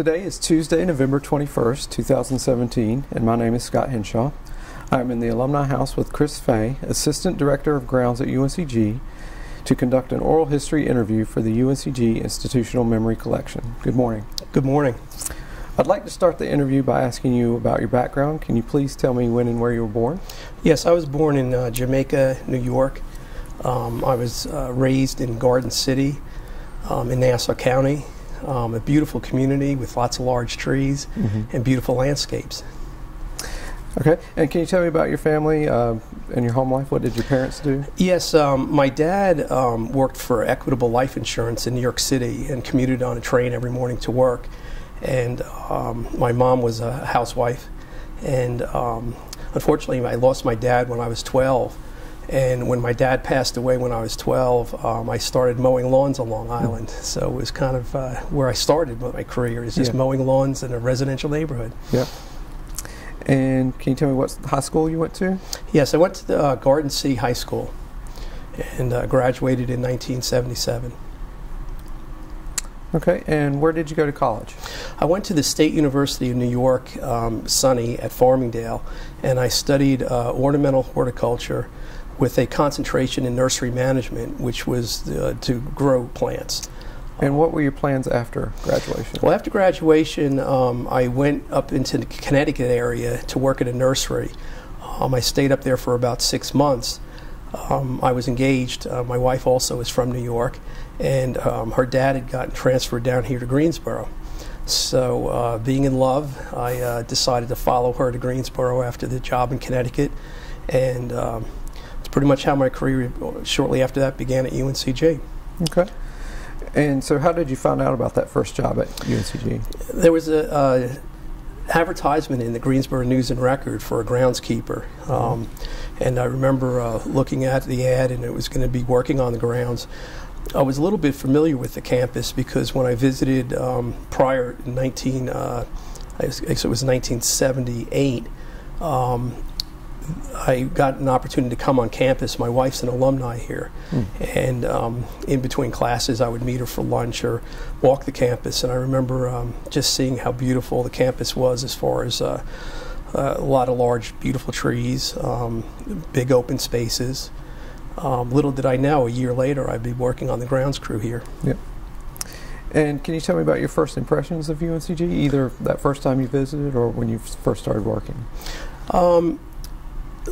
Today is Tuesday, November 21st, 2017, and my name is Scott Henshaw. I'm in the Alumni House with Chris Fay, Assistant Director of Grounds at UNCG, to conduct an oral history interview for the UNCG Institutional Memory Collection. Good morning. Good morning. I'd like to start the interview by asking you about your background. Can you please tell me when and where you were born? Yes, I was born in uh, Jamaica, New York. Um, I was uh, raised in Garden City um, in Nassau County, um, a beautiful community with lots of large trees Mhm. and beautiful landscapes. Okay, and can you tell me about your family uh, and your home life? What did your parents do? Yes, um, my dad um, worked for Equitable Life Insurance in New York City and commuted on a train every morning to work. And um, my mom was a housewife. And um, unfortunately, I lost my dad when I was 12. And when my dad passed away when I was 12, um, I started mowing lawns on Long Island. So it was kind of uh, where I started with my career, is just Yeah. mowing lawns in a residential neighborhood. Yeah. And can you tell me what high school you went to? Yes, I went to the, uh, Garden City High School and uh, graduated in 1977. Okay, and where did you go to college? I went to the State University of New York, um, SUNY, at Farmingdale, and I studied uh, ornamental horticulture with a concentration in nursery management, which was uh, to grow plants. And what were your plans after graduation? Well, after graduation, um, I went up into the Connecticut area to work at a nursery. Um, I stayed up there for about six months. Um, I was engaged. Uh, my wife also is from New York, and um, her dad had gotten transferred down here to Greensboro. So, uh, being in love, I uh, decided to follow her to Greensboro after the job in Connecticut, and um, pretty much how my career shortly after that began at UNCG. Okay. And so, how did you find out about that first job at UNCG? There was a uh, advertisement in the Greensboro News and Record for a groundskeeper, um, and I remember uh, looking at the ad, and it was going to be working on the grounds. I was a little bit familiar with the campus because when I visited um, prior in 19, uh, I guess it was 1978. Um, I got an opportunity to come on campus. My wife's an alumni here, Hmm. and um, in between classes, I would meet her for lunch or walk the campus. And I remember um, just seeing how beautiful the campus was, as far as uh, uh, a lot of large, beautiful trees, um, big open spaces. Um, little did I know, a year later, I'd be working on the grounds crew here. Yep. And can you tell me about your first impressions of UNCG, either that first time you visited or when you first started working? Um,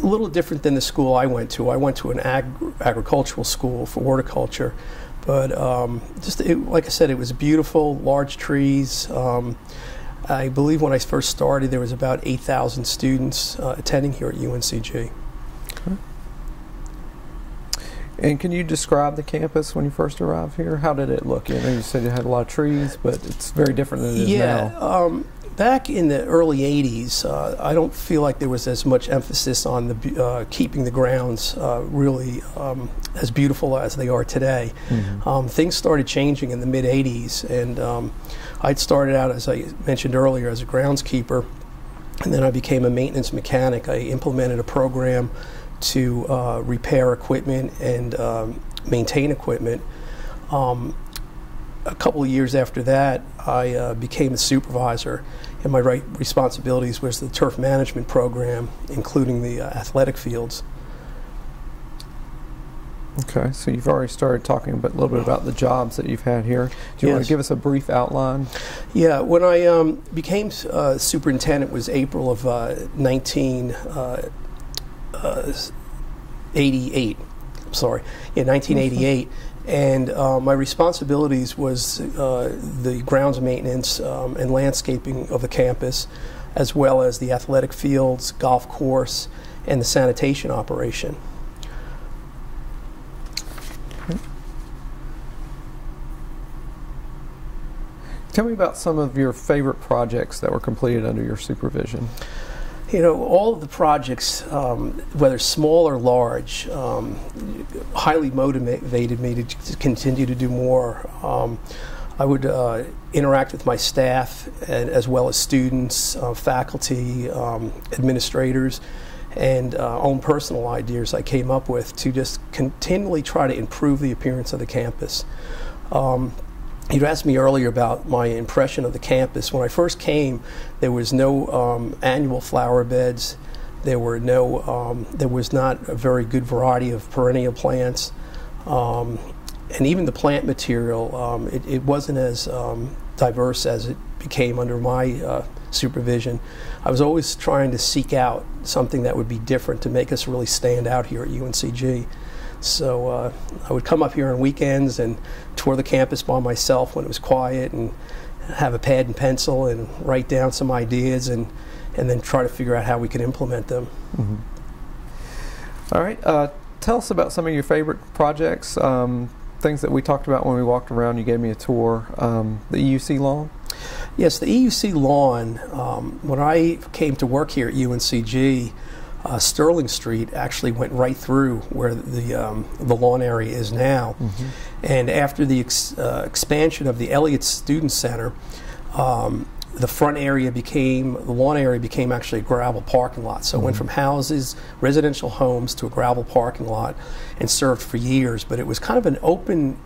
a little different than the school I went to. I went to an ag- agricultural school for horticulture, but um, just it, like I said, it was beautiful, large trees. Um, I believe when I first started, there was about 8,000 students uh, attending here at UNCG. And can you describe the campus when you first arrived here? How did it look? You know, you said it had a lot of trees, but it's very different than it is yeah, now. um, back in the early '80s, uh, I don't feel like there was as much emphasis on the uh, keeping the grounds uh, really um, as beautiful as they are today. Mhm. Um, things started changing in the mid '80s, and um, I'd started out, as I mentioned earlier, as a groundskeeper, and then I became a maintenance mechanic. I implemented a program to uh, repair equipment and um, maintain equipment. Um, a couple of years after that, I uh, became a supervisor, and my right responsibilities was the turf management program, including the uh, athletic fields. Okay, so you've already started talking a bit- little bit about the jobs that you've had here. Do you want to give us a brief outline? Yeah, when I um, became uh, superintendent was April of uh, 1988. Sorry, in 1988. And uh, my responsibilities was uh, the grounds maintenance um, and landscaping of the campus, as well as the athletic fields, golf course, and the sanitation operation. Tell me about some of your favorite projects that were completed under your supervision. You know, all of the projects, um, whether small or large, um, highly motivated me to, continue to do more. Um, I would uh, interact with my staff and, as well as students, uh, faculty, um, administrators, and uh, own personal ideas I came up with to just continually try to improve the appearance of the campus. Um, you asked me earlier about my impression of the campus. When I first came, there was no um, annual flower beds. There were no. Um, there was not a very good variety of perennial plants, um, and even the plant material. Um, it, it, wasn't as um, diverse as it became under my uh, supervision. I was always trying to seek out something that would be different to make us really stand out here at UNCG. So uh, I would come up here on weekends and tour the campus by myself when it was quiet and have a pad and pencil and write down some ideas and, and then try to figure out how we could implement them. Mm-hmm. All right. Uh, tell us about some of your favorite projects, um, things that we talked about when we walked around. You gave me a tour. Um, the EUC lawn? Yes, the EUC lawn, um, when I came to work here at UNCG, uh, Sterling Street actually went right through where the um, the lawn area is now. Mm-hmm. And after the ex- uh, expansion of the Elliott Student Center, um, the front area became the lawn area became actually a gravel parking lot. So mm-hmm. it went mm-hmm. from houses, residential homes, to a gravel parking lot, and served for years. But it was kind of an open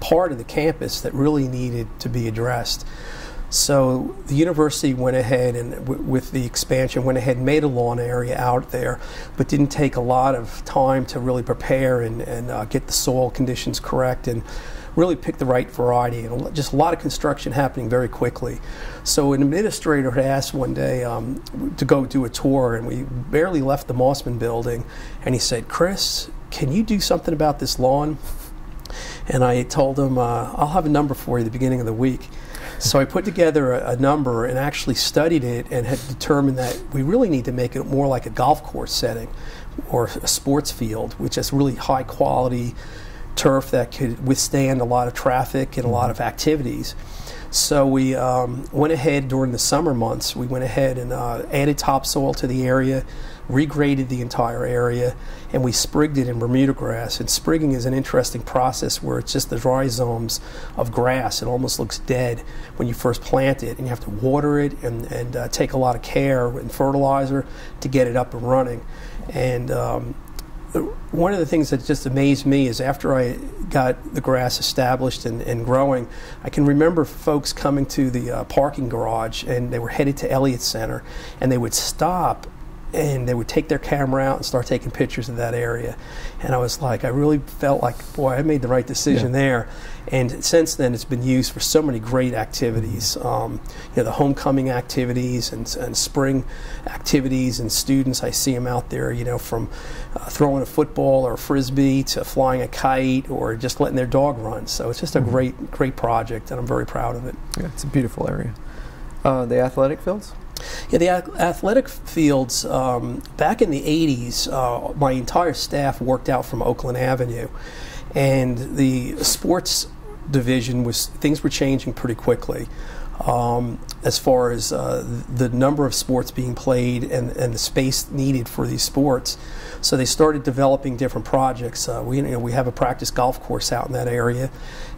part of the campus that really needed to be addressed. So the university went ahead and, with the expansion, went ahead and made a lawn area out there, but didn't take a lot of time to really prepare and, and uh, get the soil conditions correct and really pick the right variety. And just a lot of construction happening very quickly. So an administrator had asked one day um, to go do a tour, and we barely left the Mossman building, and he said, "Chris, can you do something about this lawn?" And I told him, uh, "I'll have a number for you at the beginning of the week." So I put together a, a, number and actually studied it and had determined that we really need to make it more like a golf course setting or a sports field, which is really high quality turf that could withstand a lot of traffic and a lot of activities. So we um, went ahead during the summer months. We went ahead and uh, added topsoil to the area, regraded the entire area, and we sprigged it in Bermuda grass. And sprigging is an interesting process where it's just the rhizomes of grass. It almost looks dead when you first plant it, and you have to water it and, and uh, take a lot of care and fertilizer to get it up and running. And um, one of the things that just amazed me is after I got the grass established and, and growing, I can remember folks coming to the uh, parking garage and they were headed to Elliott Center and they would stop and they would take their camera out and start taking pictures of that area. And I was like, I really felt like, boy, I made the right decision yeah. there. And since then, it's been used for so many great activities. Um, you know, the homecoming activities and, and, spring activities, and students. I see them out there. You know, from uh, throwing a football or a frisbee to flying a kite or just letting their dog run. So it's just a mm-hmm. great, great project, and I'm very proud of it. Yeah, it's a beautiful area. Uh, the athletic fields. Yeah, the athletic fields, um, back in the 80s, uh, my entire staff worked out from Oakland Avenue. And the sports division was, things were changing pretty quickly. Um, as far as uh, the number of sports being played and, and the space needed for these sports. So they started developing different projects. Uh, we, you know, we have a practice golf course out in that area,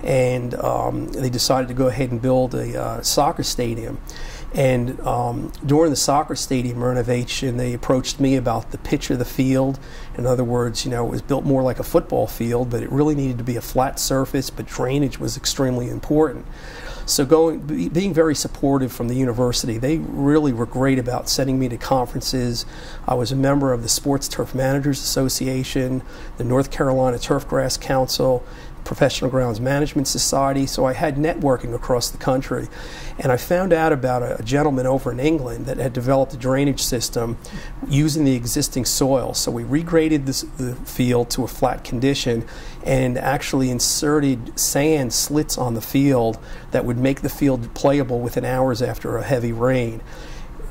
and um, they decided to go ahead and build a uh, soccer stadium. And um, during the soccer stadium renovation, they approached me about the pitch of the field. In other words, you know, it was built more like a football field, but it really needed to be a flat surface, but drainage was extremely important. So going, being very supportive from the university, they really were great about sending me to conferences. I was a member of the Sports Turf Managers Association, the North Carolina Turfgrass Council, Professional Grounds Management Society, so I had networking across the country. And I found out about a, a gentleman over in England that had developed a drainage system using the existing soil. So we regraded this, the field to a flat condition and actually inserted sand slits on the field that would make the field playable within hours after a heavy rain.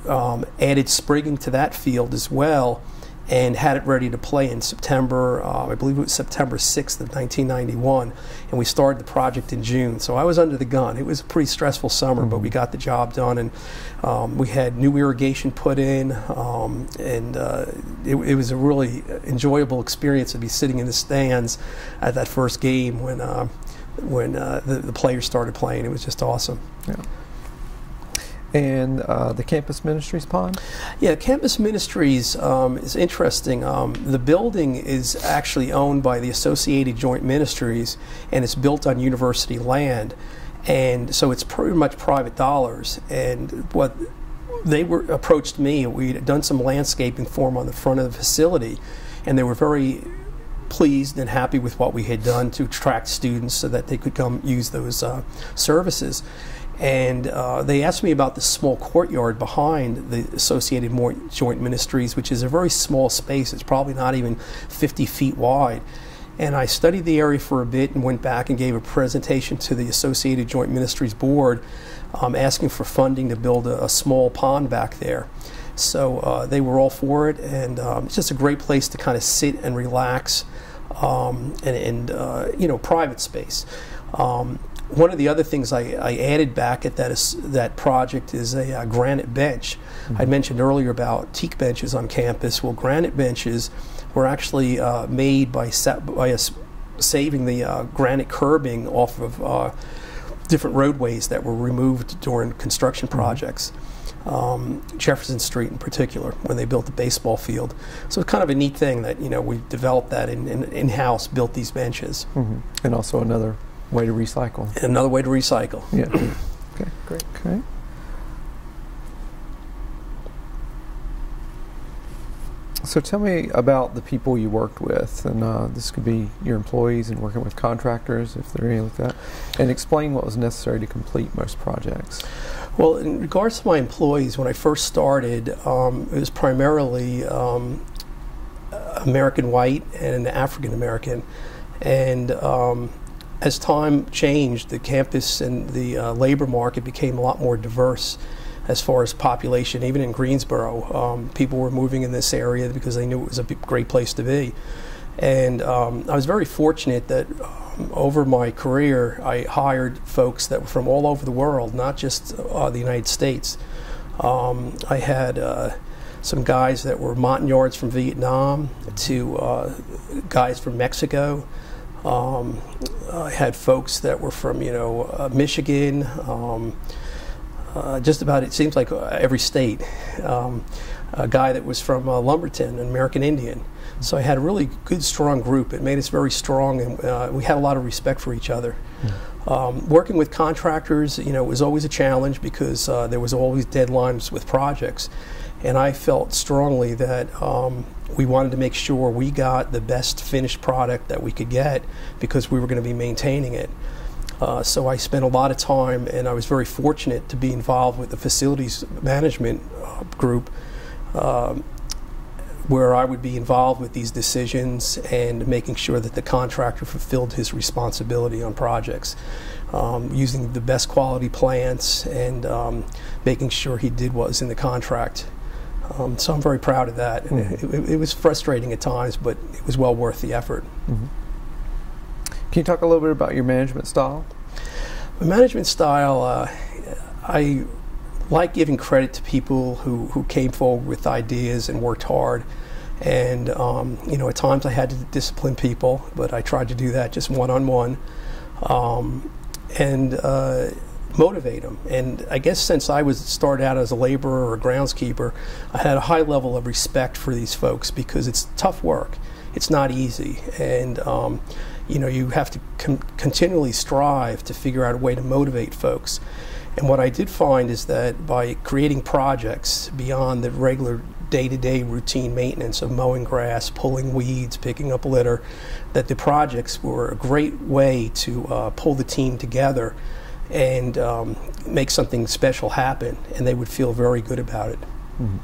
Um, added sprigging to that field as well and had it ready to play in September, uh, I believe it was September 6th of 1991, and we started the project in June. So I was under the gun. It was a pretty stressful summer, mm-hmm. but we got the job done, and um, we had new irrigation put in, um, and uh, it, it, was a really enjoyable experience to be sitting in the stands at that first game when uh, when uh, the, the players started playing. It was just awesome. Yeah and uh, the campus ministries pond yeah campus ministries um, is interesting um, the building is actually owned by the associated joint ministries and it's built on university land and so it's pretty much private dollars. And what they were approached me, we had done some landscaping for them on the front of the facility, and they were very pleased and happy with what we had done to attract students so that they could come use those uh, services. And uh, they asked me about the small courtyard behind the Associated Joint Ministries, which is a very small space. It's probably not even 50 feet wide. And I studied the area for a bit and went back and gave a presentation to the Associated Joint Ministries Board um, asking for funding to build a, a small pond back there. So uh, they were all for it, and um, it's just a great place to kind of sit and relax, um, and, and uh, you know, private space. Um, one of the other things I, I, added back at that is, that project is a, a granite bench. Mm-hmm. I mentioned earlier about teak benches on campus. Well, granite benches were actually uh, made by, sa- by us saving the uh, granite curbing off of uh, different roadways that were removed during construction mm-hmm. projects. Um, Jefferson Street in particular, when they built the baseball field. So it's kind of a neat thing that you know we developed that in, in, in house, built these benches, mm-hmm. and also another way to recycle. Another way to recycle. Yeah. okay. Great. Okay. So tell me about the people you worked with, and uh, this could be your employees and working with contractors, if there are any like that, and explain what was necessary to complete most projects. Well, in regards to my employees, when I first started, um, it was primarily um, American white and African American, and um, as time changed, the campus and the uh, labor market became a lot more diverse as far as population. Even in Greensboro, um, people were moving in this area because they knew it was a great place to be. And um, I was very fortunate that um, over my career, I hired folks that were from all over the world, not just uh, the United States. Um, I had uh, some guys that were Montagnards from Vietnam to uh, guys from Mexico. Um, I had folks that were from, you know, uh, Michigan. Um, uh, just about it seems like uh, every state. Um, a guy that was from uh, Lumberton, an American Indian. So I had a really good, strong group. It made us very strong, and uh, we had a lot of respect for each other. Mm. Um, working with contractors, you know, was always a challenge because uh, there was always deadlines with projects, and I felt strongly that um, we wanted to make sure we got the best finished product that we could get because we were going to be maintaining it. Uh, so I spent a lot of time, and I was very fortunate to be involved with the facilities management uh, group, um, where I would be involved with these decisions and making sure that the contractor fulfilled his responsibility on projects, um, using the best quality plants and um, making sure he did what was in the contract. Um, so I'm very proud of that. And it, it, it, was frustrating at times, but it was well worth the effort. Mm-hmm. Can you talk a little bit about your management style? My management style, uh, I like giving credit to people who, who came forward with ideas and worked hard. And, um, you know, at times I had to discipline people, but I tried to do that just one on one and uh, motivate them. And I guess since I was started out as a laborer or a groundskeeper, I had a high level of respect for these folks because it's tough work. It's not easy. And, um, you know, you have to con- continually strive to figure out a way to motivate folks. And what I did find is that by creating projects beyond the regular day to day routine maintenance of mowing grass, pulling weeds, picking up litter, that the projects were a great way to uh, pull the team together and um, make something special happen, and they would feel very good about it. Mm-hmm.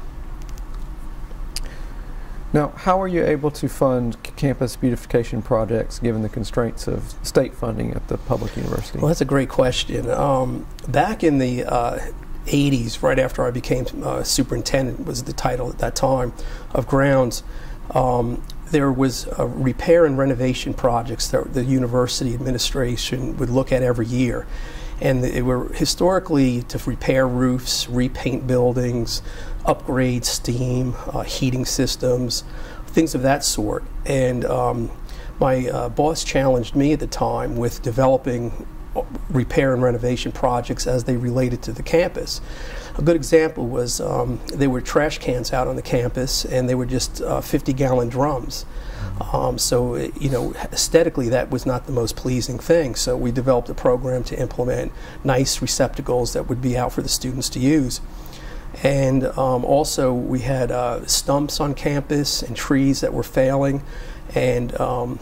Now, how are you able to fund campus beautification projects given the constraints of state funding at the public university? Well, that's a great question. Um, back in the uh, 80s, right after I became uh, superintendent, was the title at that time of grounds. Um, there was repair and renovation projects that the university administration would look at every year and they were historically to repair roofs, repaint buildings, upgrade steam, uh, heating systems, things of that sort. And um, my uh, boss challenged me at the time with developing uh, repair and renovation projects as they related to the campus. A good example was um, there were trash cans out on the campus, and they were just uh, 50 gallon drums. Um, so, it- you know, aesthetically, that was not the most pleasing thing. So, we developed a program to implement nice receptacles that would be out for the students to use. And um, also, we had uh, stumps on campus and trees that were failing. And um,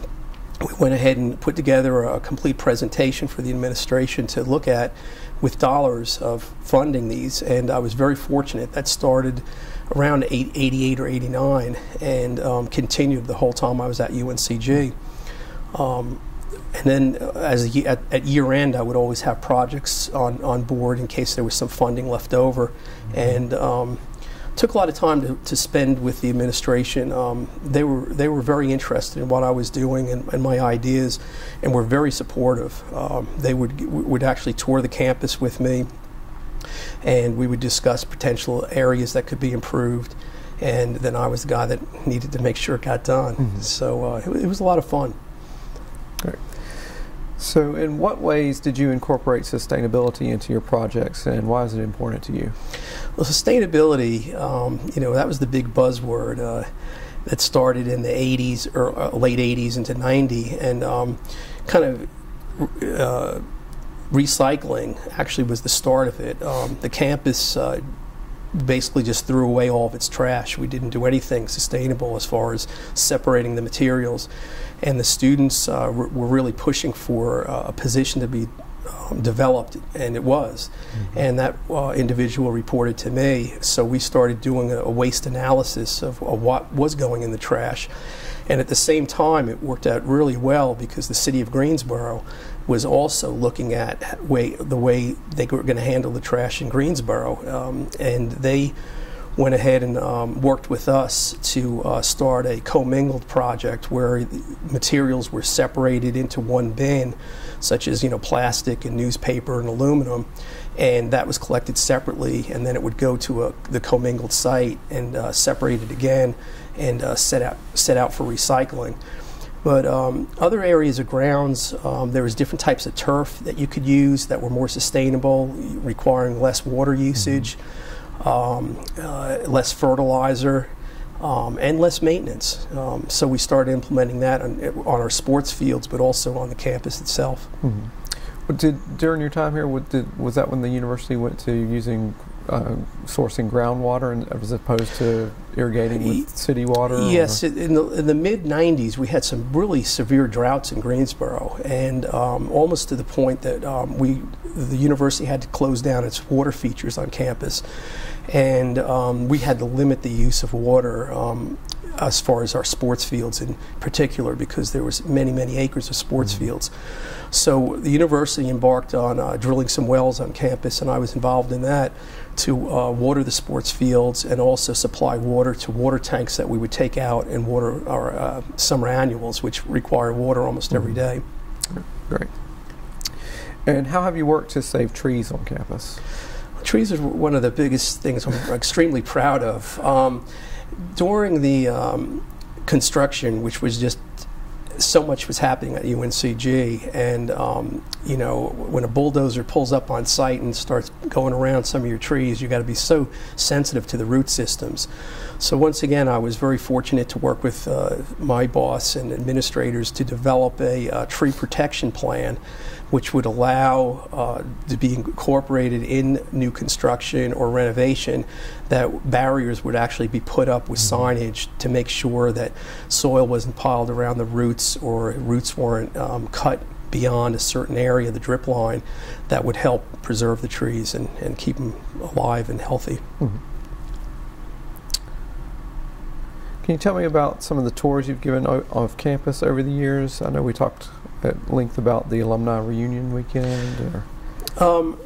we went ahead and put together a complete presentation for the administration to look at with dollars of funding these. And I was very fortunate. That started around 88 or 89 and um, continued the whole time I was at UNCG. Um, and then uh, as a, at, at year end, I would always have projects on, on board in case there was some funding left over. And um, took a lot of time to, to spend with the administration. Um, they were they were very interested in what I was doing and, and my ideas, and were very supportive. Um, they would would actually tour the campus with me, and we would discuss potential areas that could be improved. And then I was the guy that needed to make sure it got done. So uh, it, it was a lot of fun. Great. So, in what ways did you incorporate sustainability into your projects, and why is it important to you? Well, sustainability, um, you know, that was the big buzzword uh, that started in the 80s or uh, late 80s into 90, and um, kind of uh, recycling actually was the start of it. Um, the campus uh, basically just threw away all of its trash. We didn't do anything sustainable as far as separating the materials, and the students uh, were, were really pushing for uh, a position to be um, developed, and it was. And that uh, individual reported to me, so we started doing a, a waste analysis of, of what was going in the trash. And at the same time, it worked out really well because the city of Greensboro was also looking at way, the way they were going to handle the trash in Greensboro. Um, and they went ahead and um, worked with us to uh, start a commingled project where materials were separated into one bin, such as you know plastic and newspaper and aluminum, and that was collected separately, and then it would go to a, the commingled site and uh, separated again and uh, set out set out for recycling. But um, other areas of grounds, um, there was different types of turf that you could use that were more sustainable, requiring less water usage, um, uh, less fertilizer, um, and less maintenance. Um, so we started implementing that on, on our sports fields, but also on the campus itself. What Did during your time here, what did, was that when the university went to using uh, sourcing groundwater and, as opposed to irrigating with city water? Yes, in in the, in the mid 90s, we had some really severe droughts in Greensboro, and um, almost to the point that um, we, the university had to close down its water features on campus, and um, we had to limit the use of water. As far as our sports fields in particular, because there was many, many acres of sports fields. So the university embarked on uh, drilling some wells on campus, and I was involved in that to uh, water the sports fields and also supply water to water tanks that we would take out and water our uh, summer annuals, which require water almost every day. Great. And how have you worked to save trees on campus? Trees are one of the biggest things I'm extremely proud of. Um, during the um, construction, which was just so much was happening at UNCG, and um, you know when a bulldozer pulls up on site and starts going around some of your trees, you got to be so sensitive to the root systems. So once again, I was very fortunate to work with uh, my boss and administrators to develop a uh, tree protection plan, which would allow uh, to be incorporated in new construction or renovation that barriers would actually be put up with signage to make sure that soil wasn't piled around the roots or roots weren't um, cut beyond a certain area of the drip line that would help preserve the trees and, and keep them alive and healthy. Can you tell me about some of the tours you've given o- of campus over the years? I know we talked at length about the alumni reunion weekend. Or, Um,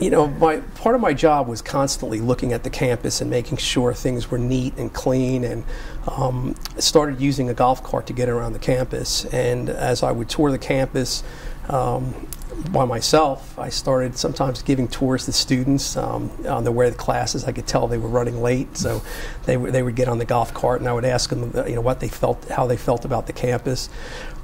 you know, my part of my job was constantly looking at the campus and making sure things were neat and clean. And um, started using a golf cart to get around the campus. And as I would tour the campus, um, by myself, I started sometimes giving tours to students um, on the way to classes. I could tell they were running late, so they, w- they would get on the golf cart, and I would ask them, you know, what they felt, how they felt about the campus.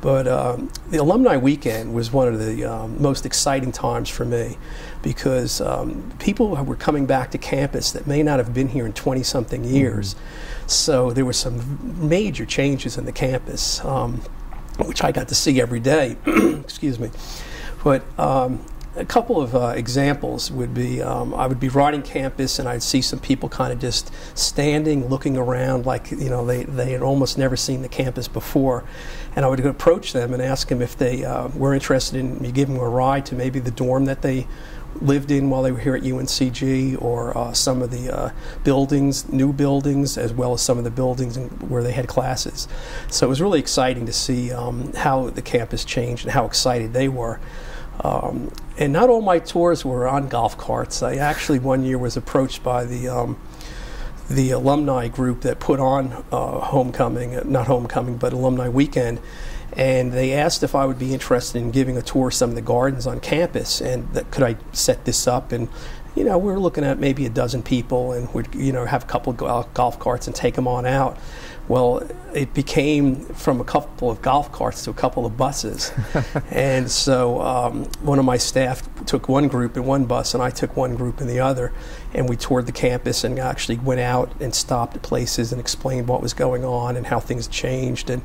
But um, the alumni weekend was one of the um, most exciting times for me because um, people were coming back to campus that may not have been here in 20 something years. Mm-hmm. So there were some major changes in the campus, um, which I got to see every day. Excuse me. But um, a couple of uh, examples would be um, I would be riding campus and I'd see some people kind of just standing, looking around like you know they, they had almost never seen the campus before, and I would approach them and ask them if they uh, were interested in me giving them a ride to maybe the dorm that they lived in while they were here at UNCG or uh, some of the uh, buildings, new buildings, as well as some of the buildings where they had classes. So it was really exciting to see um, how the campus changed and how excited they were. Um, and not all my tours were on golf carts. I actually one year was approached by the um, the alumni group that put on uh, homecoming, uh, not homecoming, but alumni weekend, and they asked if I would be interested in giving a tour of some of the gardens on campus, and that could I set this up and. You know, we are looking at maybe a dozen people, and we'd you know have a couple of golf carts and take them on out. Well, it became from a couple of golf carts to a couple of buses. and so um, one of my staff took one group in one bus, and I took one group in the other. And we toured the campus and actually went out and stopped at places and explained what was going on and how things changed. And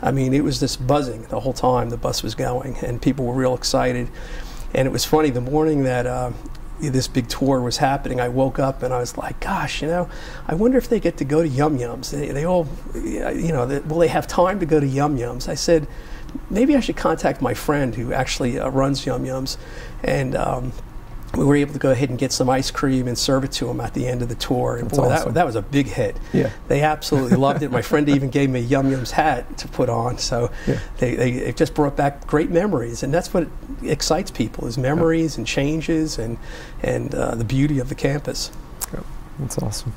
I mean, it was just buzzing the whole time the bus was going, and people were real excited. And it was funny the morning that uh, this big tour was happening, I woke up and I was like, gosh, you know, I wonder if they get to go to Yum Yums. They, they all, you know, they, will they have time to go to Yum Yums? I said, maybe I should contact my friend who actually uh, runs Yum Yums. And um, we were able to go ahead and get some ice cream and serve it to them at the end of the tour. And That's boy, awesome. that, that was a big hit. Yeah. They absolutely loved it. My friend even gave me a Yum Yums hat to put on. So Yeah. they, they it just brought back great memories. And that's what excites people is memories and changes and, and uh, the beauty of the campus. That's awesome.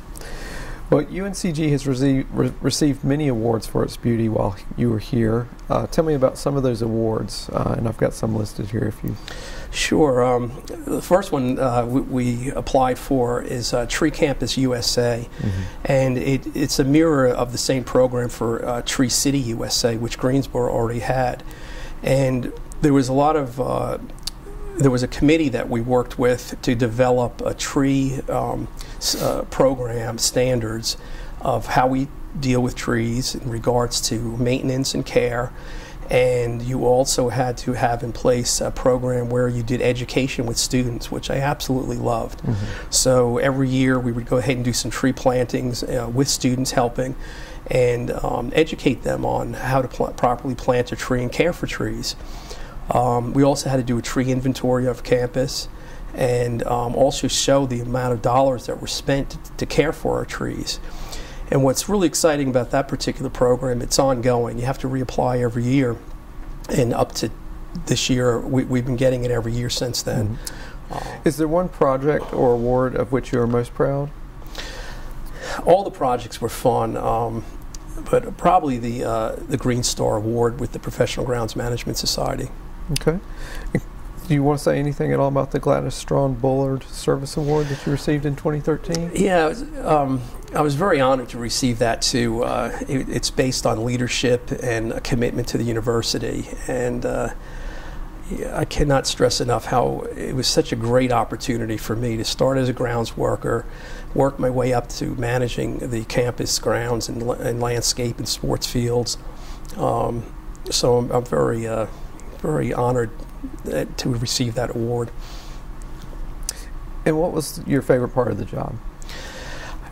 Well, UNCG has received, re- received many awards for its beauty while you were here. Uh, tell me about some of those awards, uh, and I've got some listed here if you. Sure. Um, the first one uh, we, we applied for is uh, Tree Campus USA, and it, it's a mirror of the same program for uh, Tree City USA, which Greensboro already had. And there was a lot of uh, there was a committee that we worked with to develop a tree um, s- uh, program standards of how we deal with trees in regards to maintenance and care. And you also had to have in place a program where you did education with students, which I absolutely loved. So every year we would go ahead and do some tree plantings uh, with students helping and um, educate them on how to pl- properly plant a tree and care for trees. Um, we also had to do a tree inventory of campus and um, also show the amount of dollars that were spent to, care for our trees. And what's really exciting about that particular program, it's ongoing. You have to reapply every year. And up to this year, we, we've been getting it every year since then. Uh, Is there one project or award of which you are most proud? all the projects were fun, um, but probably the, uh, the Green Star Award with the Professional Grounds Management Society. Okay. Do you want to say anything at all about the Gladys Strawn Bullard Service Award that you received in 2013? Yeah, um, I was very honored to receive that too. Uh, it, it's based on leadership and a commitment to the university, and uh, I cannot stress enough how it was such a great opportunity for me to start as a grounds worker, work my way up to managing the campus grounds and, and landscape and sports fields. Um, so I'm, I'm very, uh, very honored uh, to receive that award. And what was your favorite part of the job?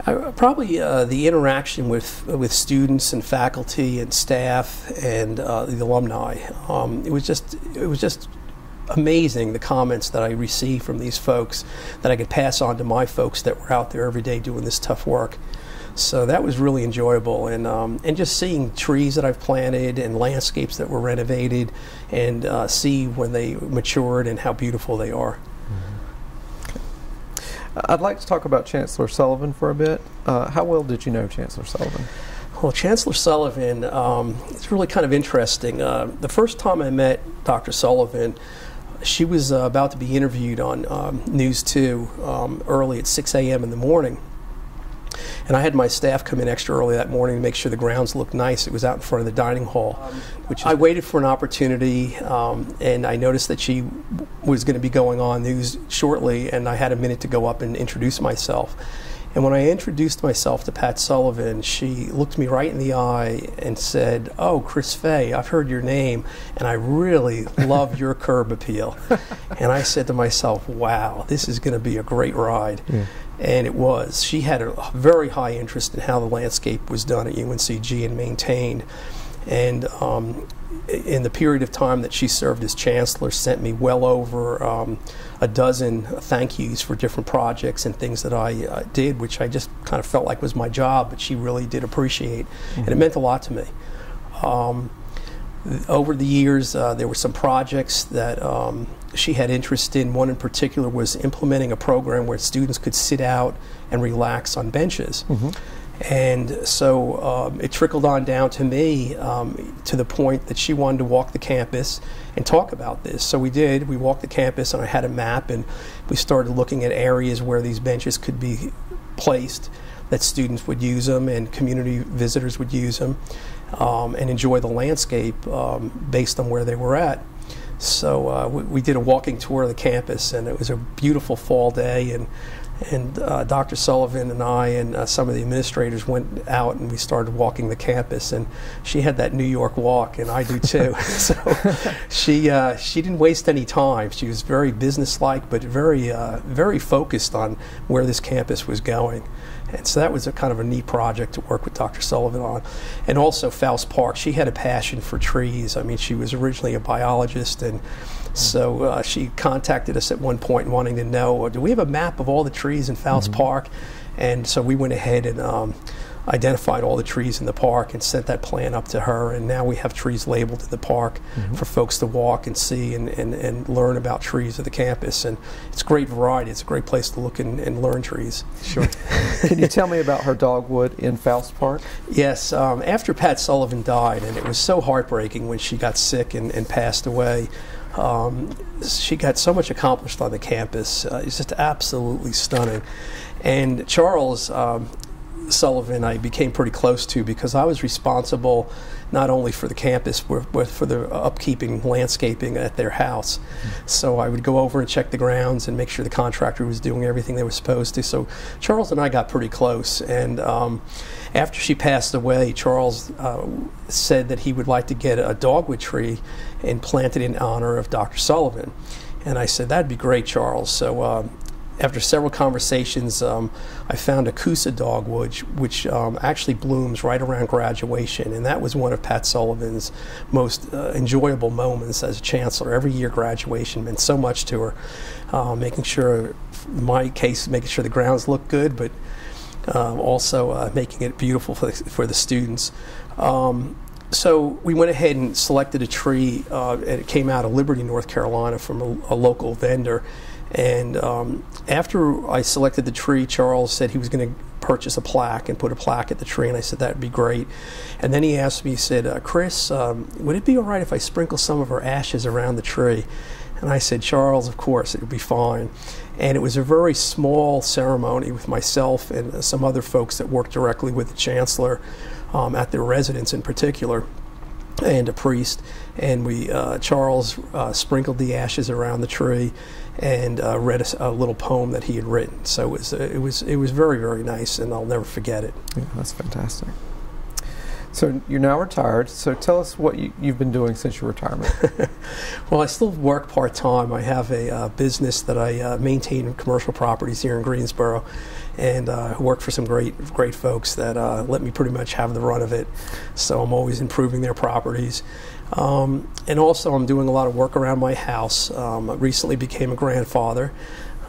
Uh, probably uh, the interaction with with students and faculty and staff and uh, the alumni. Um, it was just it was just amazing the comments that I received from these folks that I could pass on to my folks that were out there every day doing this tough work. So that was really enjoyable, and um, and just seeing trees that I've planted and landscapes that were renovated, and uh, see when they matured and how beautiful they are. I'd like to talk about Chancellor Sullivan for a bit. Uh, how well did you know Chancellor Sullivan? Well, Chancellor Sullivan, um, it's really kind of interesting. Uh, the first time I met Dr. Sullivan, she was uh, about to be interviewed on um, News 2 um, early at 6 a.m. in the morning. And I had my staff come in extra early that morning to make sure the grounds looked nice. It was out in front of the dining hall. Which I waited for an opportunity, um, and I noticed that she was going to be going on news shortly, and I had a minute to go up and introduce myself. And when I introduced myself to Pat Sullivan, she looked me right in the eye and said, Oh, Chris Fay, I've heard your name, and I really love your curb appeal. and I said to myself, Wow, this is going to be a great ride. Yeah. And it was. She had a very high interest in how the landscape was done at UNCG and maintained. And um, in the period of time that she served as chancellor, sent me well over um, a dozen thank yous for different projects and things that I uh, did, which I just kind of felt like was my job, but she really did appreciate, mm-hmm. and it mm-hmm. meant a lot to me. Um, over the years, uh, there were some projects that um, she had interest in. One in particular was implementing a program where students could sit out and relax on benches. Mm-hmm. And so um, it trickled on down to me um, to the point that she wanted to walk the campus and talk about this. So we did. We walked the campus, and I had a map, and we started looking at areas where these benches could be placed, that students would use them and community visitors would use them um, and enjoy the landscape um, based on where they were at. So uh, we, we, did a walking tour of the campus, and it was a beautiful fall day, and and uh, Dr. Sullivan and I and uh, some of the administrators went out and we started walking the campus. And she had that New York walk, and I do too. so she uh, she didn't waste any time. She was very businesslike, but very uh, very focused on where this campus was going. And so that was a kind of a neat project to work with Dr. Sullivan on. And also Foust Park. She had a passion for trees. I mean, she was originally a biologist and so uh, she contacted us at one point wanting to know, do we have a map of all the trees in Foust mm-hmm. Park? And so we went ahead and um, identified all the trees in the park and sent that plan up to her. And now we have trees labeled in the park mm-hmm. for folks to walk and see and, and, and learn about trees of the campus. And it's great variety. It's a great place to look and, and learn trees. Sure. Can you tell me about her dogwood in Foust Park? Yes. Um, after Pat Sullivan died, and it was so heartbreaking when she got sick and, and passed away. Um, she got so much accomplished on the campus. Uh, it's just absolutely stunning. And Charles um, Sullivan, I became pretty close to because I was responsible not only for the campus but for the upkeeping landscaping at their house. Mm-hmm. So I would go over and check the grounds and make sure the contractor was doing everything they were supposed to. So Charles and I got pretty close. And um, after she passed away, Charles uh, said that he would like to get a dogwood tree and plant it in honor of Dr. Sullivan. And I said, that'd be great, Charles. So uh, after several conversations, um, I found a Kousa dogwood, which um, actually blooms right around graduation, and that was one of Pat Sullivan's most uh, enjoyable moments as a chancellor. Every year, graduation meant so much to her, uh, making sure, in my case, making sure the grounds look good, but um, also uh, making it beautiful for the, for the students. Um, so we went ahead and selected a tree, uh, and it came out of Liberty, North Carolina, from a, a local vendor. And um, after I selected the tree, Charles said he was going to purchase a plaque and put a plaque at the tree, and I said that'd be great. And then he asked me, he said, uh, "Chris, um, would it be all right if I sprinkle some of our ashes around the tree?" And I said, "Charles, of course, it would be fine." And it was a very small ceremony with myself and some other folks that worked directly with the chancellor um, at their residence in particular, and a priest. And we, uh, Charles, uh, sprinkled the ashes around the tree and uh, read a, a, little poem that he had written. So it was, it was, it was very, very nice, and I'll never forget it. Yeah, that's fantastic. So you're now retired. So tell us what you, have been doing since your retirement. well, I still work part time. I have a uh, business that I uh, maintain commercial properties here in Greensboro, and uh, work for some great great folks that uh, let me pretty much have the run of it. So I'm always improving their properties. Um, and also, I'm doing a lot of work around my house. Um, I recently became a grandfather.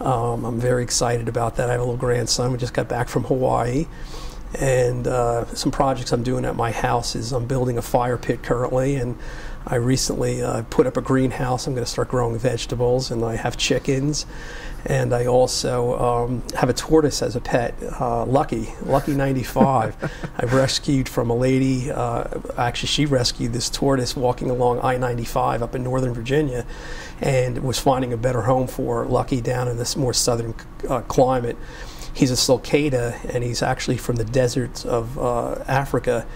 Um, I'm very excited about that. I have a little grandson. We just got back from Hawaii And uh, some projects I'm doing at my house is I'm building a fire pit currently, and I recently uh, put up a greenhouse. I'm going to start growing vegetables, and I have chickens, and I also um, have a tortoise as a pet, uh, Lucky, Lucky 95. I rescued from a lady. Uh, actually, she rescued this tortoise walking along I-95 up in Northern Virginia, and was finding a better home for Lucky down in this more southern uh, climate he's a sulcata and he's actually from the deserts of uh, Africa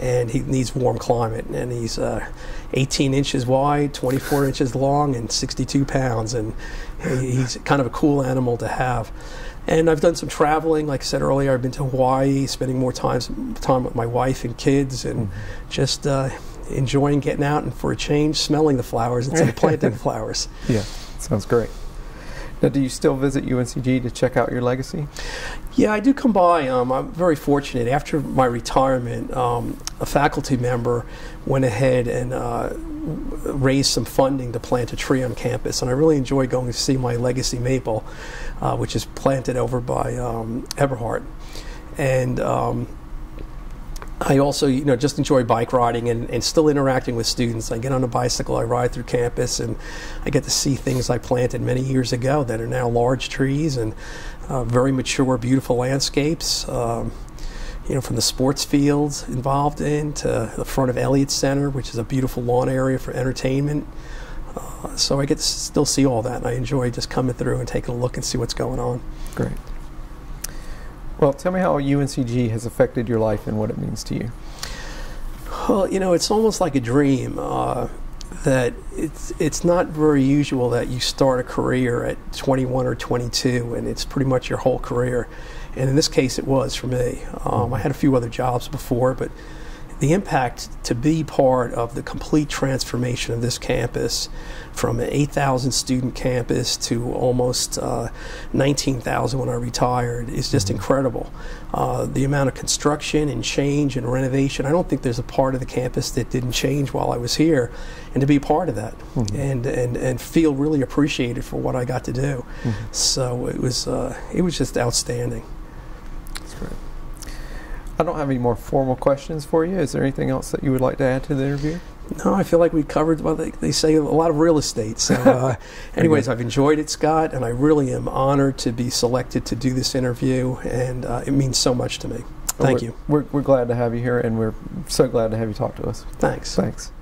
and he needs warm climate. And he's uh, 18 inches wide 24 inches long and 62 pounds. And he's kind of a cool animal to have. And I've done some traveling. Like I said earlier I've been to Hawaii spending more time time with my wife and kids and mm-hmm. just uh, enjoying getting out and for a change smelling the flowers. Instead of planting flowers. Yeah sounds great now, do you still visit UNCG to check out your legacy? Yeah, I do come by. Um, I'm very fortunate. After my retirement, um, a faculty member went ahead and uh, raised some funding to plant a tree on campus, and I really enjoy going to see my legacy maple, uh, which is planted over by um, Eberhart. And um, I also, you know, just enjoy bike riding and, and still interacting with students. I get on a bicycle, I ride through campus, and I get to see things I planted many years ago that are now large trees and uh, very mature, beautiful landscapes. Um, you know, from the sports fields involved in to the front of Elliott Center, which is a beautiful lawn area for entertainment. Uh, so I get to still see all that, and I enjoy just coming through and taking a look and see what's going on. Great. Well, tell me how UNCG has affected your life and what it means to you. Well, you know, it's almost like a dream. Uh, that it's it's not very usual that you start a career at 21 or 22, and it's pretty much your whole career. And in this case, it was for me. Um, I had a few other jobs before, but the impact to be part of the complete transformation of this campus from an 8,000 student campus to almost uh, 19,000 when I retired is just mm-hmm. incredible. Uh, the amount of construction and change and renovation, I don't think there's a part of the campus that didn't change while I was here. And to be part of that mm-hmm. and, and, and feel really appreciated for what I got to do. Mm-hmm. So it was, uh, it was just outstanding. I don't have any more formal questions for you. Is there anything else that you would like to add to the interview? No, I feel like we covered, well, they, they say a lot of real estate. So, uh, anyways, I've enjoyed it, Scott, and I really am honored to be selected to do this interview, and uh, it means so much to me. Thank we're, you. We're, we're glad to have you here, and we're so glad to have you talk to us. Thanks. Thanks.